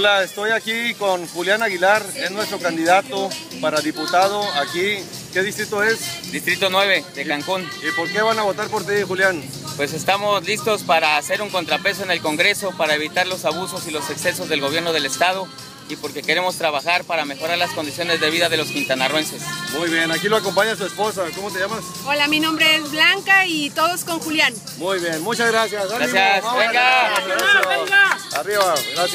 Hola, estoy aquí con Julián Aguilar, es nuestro candidato para diputado aquí. ¿Qué distrito es? Distrito 9 de Cancún. ¿Y por qué van a votar por ti, Julián? Pues estamos listos para hacer un contrapeso en el Congreso, para evitar los abusos y los excesos del gobierno del Estado y porque queremos trabajar para mejorar las condiciones de vida de los quintanarruenses. Muy bien, aquí lo acompaña su esposa. ¿Cómo te llamas? Hola, mi nombre es Blanca y todos con Julián. Muy bien, muchas gracias. Gracias, venga. Arriba, gracias.